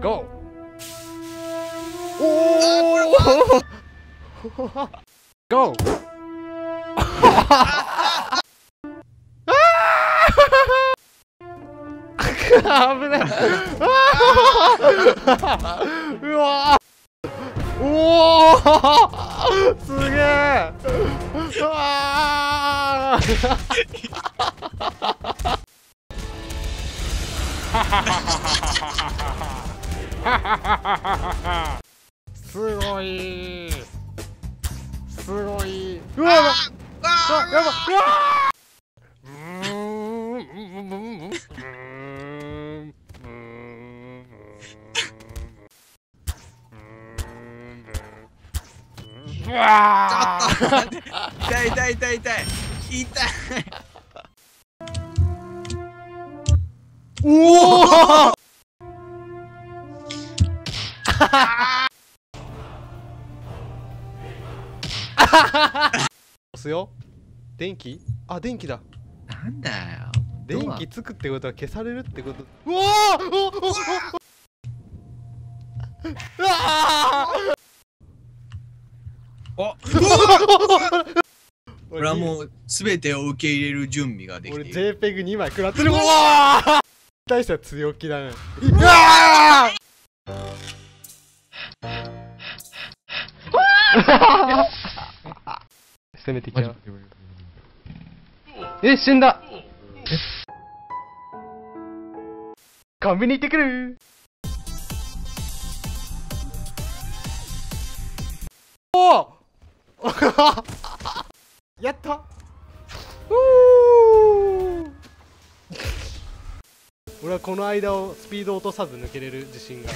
GO! おお GO! 危ないうわおおすげえうわすごい。すごい。うわうわやばうわうーんうわ痛い。痛い。痛い。痛い。痛い。おお 押すよ。電気？あ電気だ。なんだよ。電気つくってことは消されるってこと。う？わーおおおおうわおー俺はもう全てを受け入れる準備ができ俺ている JPEG2 枚食らってるうわー対しては強気だねうわー攻めてきた。え死んだ。コンビニ行ってくる。おお やった。俺はこの間をスピード落とさず抜けれる自信が。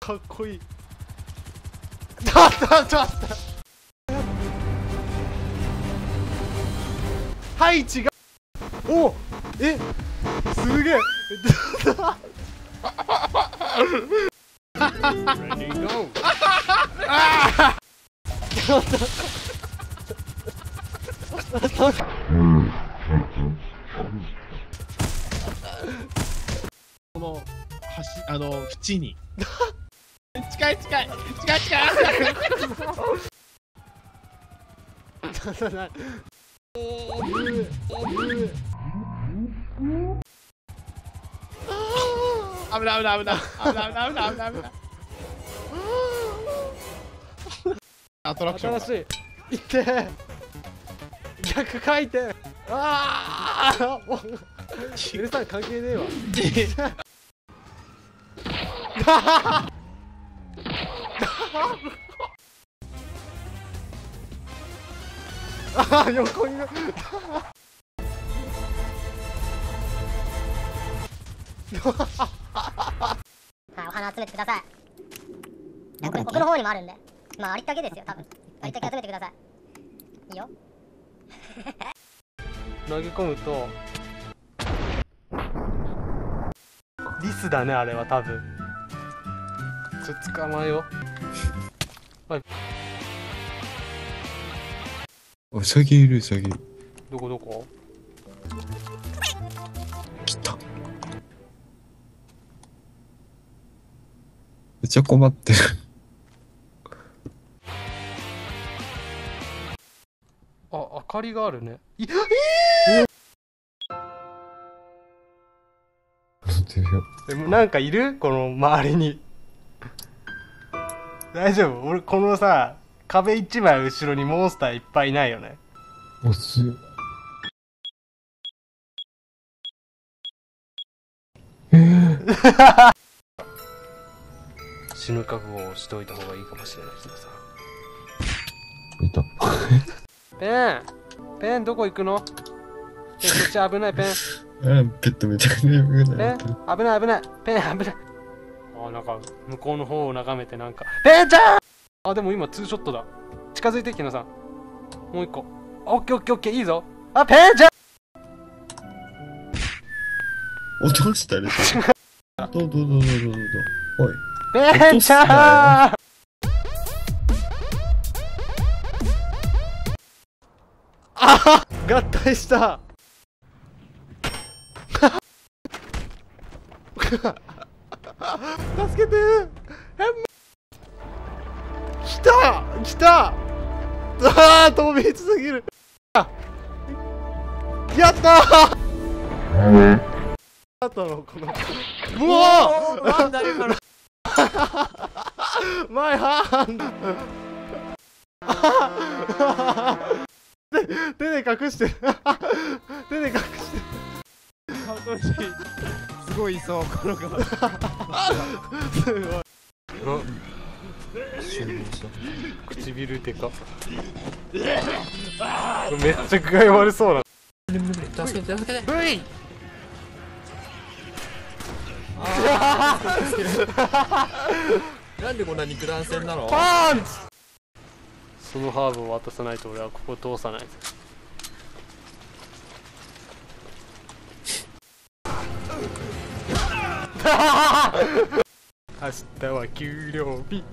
かっこいい。だっただったはい違うおえすげえ。この橋あの縁に。近い近い。近い近い 危ない危ない危ない危ない危ない危ない危なアトラクション新しいいって逆回転ああ許さん関係ねえわ Ha ha! ああ横にはい、お花集めてください。奥奥の方にもあるんで。まあ、ありったけですよ、多分。ありったけ集めてください。いいよ。投げ込むとリスだねあれは多分ちょっと捕まえようウサギいるウサギどこどこ？来た。めっちゃ困ってる。あ明かりがあるね。いでもなんかいる？この周りに。大丈夫？俺このさ壁一枚後ろにモンスターいっぱいいないよね。おす。死ぬ覚悟をしといた方がいいかもしれない人さ。いた。ペンペンどこ行くの？ペンそっち危ないペン。あ ペットめちゃくちゃ良くペンなってる危ない危ない。ペン危ない。あなんか向こうの方を眺めてなんか。ペンちゃんあでも今ツーショットだ。近づいてきなさんもう一個。オッケーオッケーオッケー。いいぞ。あペンちゃん落としたでしょどうどうどうどうどうどう。おい。ペンちゃんあ合体した。助けてえ来た来た。あー飛びすぎる。やったー。あったのこの。う。わなんだ今のマイハンド。手で隠してる。手で隠してる。すごいそうこの子すごい唇でか。めっちゃ具合悪そうな。助けて。助けてブイ。なんでこんな肉弾戦なの？パンチ。そのハーブを渡さないと俺はここ通さないぜ 明日は給料日。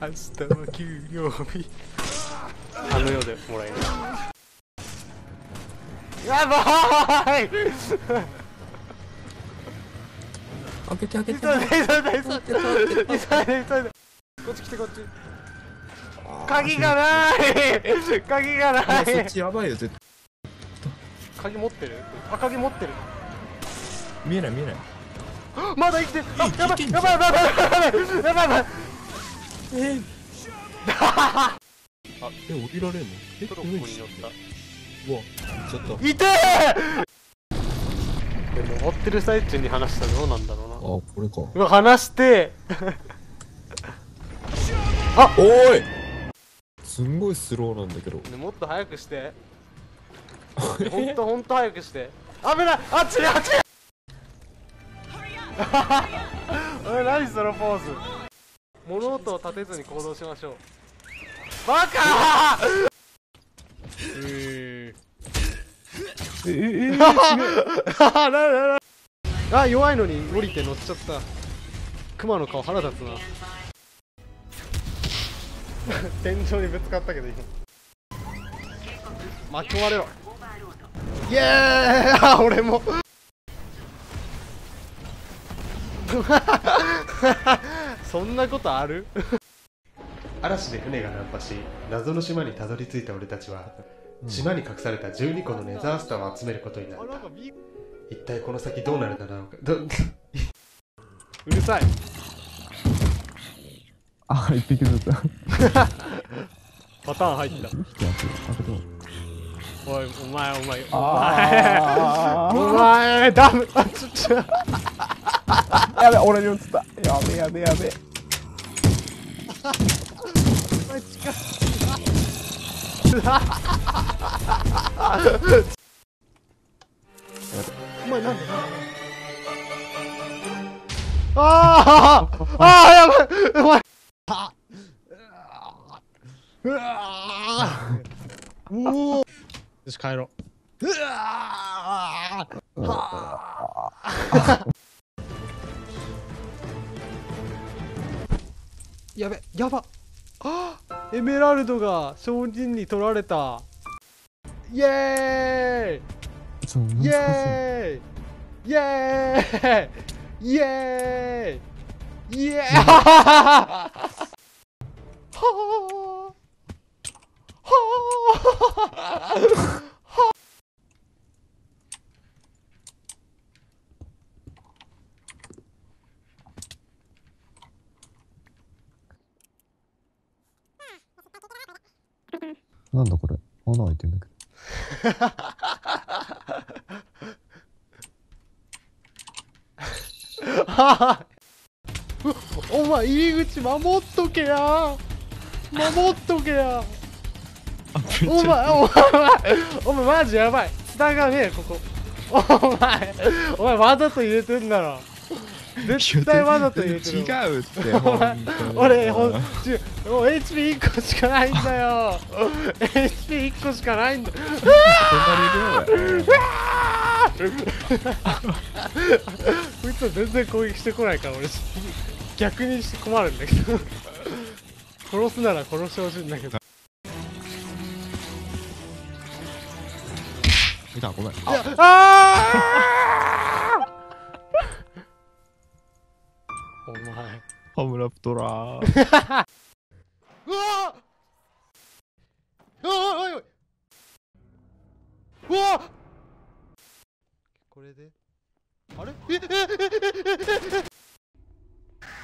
明日は給料日。あの世でもらえる。やばい。開けて開けて。急いで急いで急いで急いで。急いでこっち来てこっち。鍵がない。鍵がない。そっちやばいよ絶対。鍵持ってる？あ鍵持ってる。見えない見えないまだ生きてるあやばいやばいやばいやばいやばいやばいやばい。えあえ降りられんの？えトロッコに乗った。うわちょっとい。てーでも乗ってる最中に話したらどうなんだろうな。あこれか。うわ話して。おーい！すんごいスローなんだけど。ねもっと早くして。ほんとほんと早くして。危ない！あっちあっち おい何そのポーズ？物音を立てずに行動しましょう。バカ！ー。えー、ええー、あ弱いのに降りて乗っちゃった。熊の顔腹立つな。天井にぶつかったけど今。巻き込まれろ。イエーイ！あ俺も そんなことある？嵐で船が難破し謎の島にたどり着いた俺たちは、島に隠された12個のネザースターを集めることになった。一体この先どうなるんだろうか？ど うるさい。あ、一匹ずつ。パターン入った。おいお前お前お前。あお前ダメ。あちょちょやべ、俺に映った。やべやべやべ。お前なんであーあーやばい。お前うわー。うおよし帰ろう。うわー。はあ やば。あエメラルドが商人に取られた。イエーイ。イエーイ。イエーイ。イエーイ。イエーイ。はあはあなんだこれ。てんだけど。お前入り口守っとけや。守っとけや。お前お前お前マジやばい。繋がねえここ。お前お前わざと入れてんだろ絶対わざと入れてる違うってお前俺ほんちもう HP1 個しかないんだよ HP1 個しかないんだこいつは全然攻撃してこないから俺逆にして困るんだけど殺すなら殺してほしいんだけど見たごめんああラプトラー。うわおいおいおいうわこれであれえええええ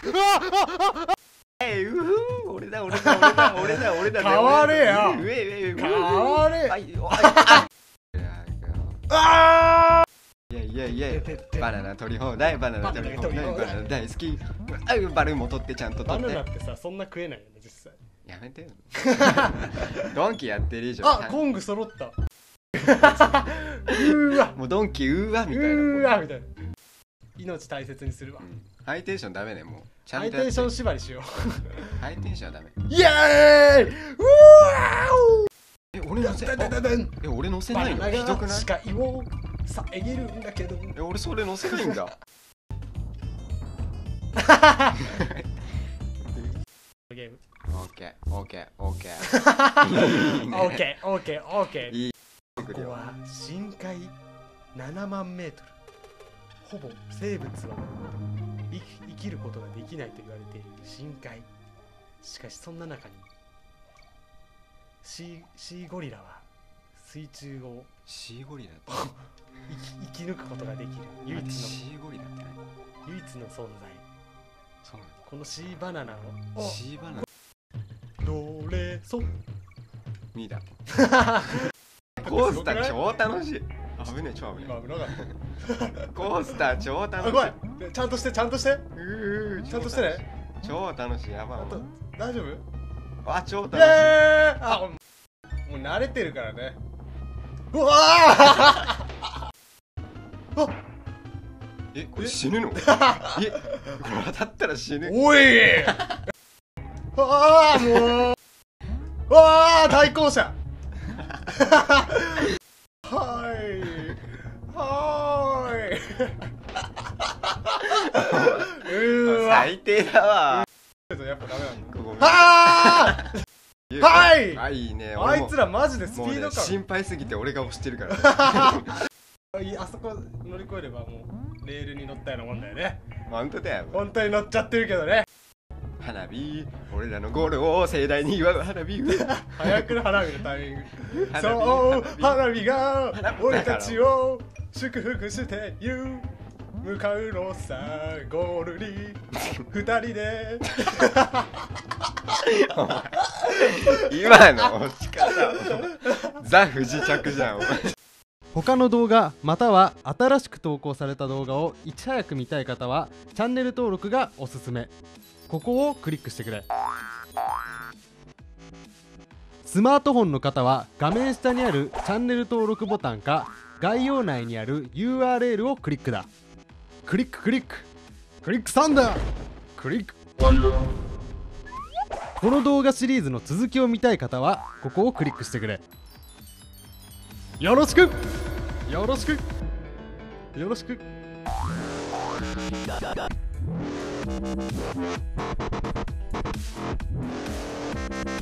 えうわああえいうふん俺だ俺だ俺だ俺だ俺だ変われようえうえうえ変われはいおはいああいやいやいやバナナ取り放題。バナナ取り放題。バナナ大好き。あバルーンも取ってちゃんとバ取って。ナナってさそんな食えないよね実際。やめてよ。ドンキやってる以上。あコング揃った。うーわ。もうドンキうーわみたいな。うーわみたいな。命大切にするわ。うん。ハイテンションダメねもう。ちゃハんとやってイテンション縛りしよ ハイテンションはダメ。うイエーイ。うえ俺乗せわーえ俺乗せないの？ひどくない？が視界を遮るんだけど。え俺それ乗せないんだ。ゲームオッケーオッケーオッケーオッケー。オッケー。オッケー。ここは深海7万メートル。ほぼ生物は生き生きることができないと言われている深海。しかしそんな中にシーシーゴリラは水中を。シーゴリラ生き生き抜くことができる。唯一の。シーゴリラって何唯一の存在。そうなこのシーバナナのを。シーバナナ。どれそ。ミーだコースター超楽しい。危ねえ超危ね今危なかっえコースター超楽しい。ちゃんとしてちゃんとして。ちゃんとしてね。超楽しい。やばい。大丈夫？イあ超楽しい。あもう慣れてるからねうわー。えこれ死ぬの？え？これ当たったら死ぬ。おいああもう。うわあ対向車はい。はーい うーわ最低だわ。やっぱダメなんだ。ここはい！あいいね。あいつらマジでスピード感。心配すぎて俺が押してるからい あそこ乗り越えればもうレールに乗ったようなもんだよね。本当だよ。本当に乗っちゃってるけどね。花火俺らのゴールを盛大に祝う花火。早くの花火のタイミング。そう花花火が俺たちを祝福して言う向かうのさゴールに。二人で。今の押し方。ザ不時着じゃん他の動画または新しく投稿された動画をいち早く見たい方はチャンネル登録がおすすめ。ここをクリックしてくれ。スマートフォンの方は画面下にあるチャンネル登録ボタンか概要内にある URL をクリックだクリッククリック。クリックサンダー。クリック。この動画シリーズの続きを見たい方はここをクリックしてくれ。よろしく。よろしく。よろしく。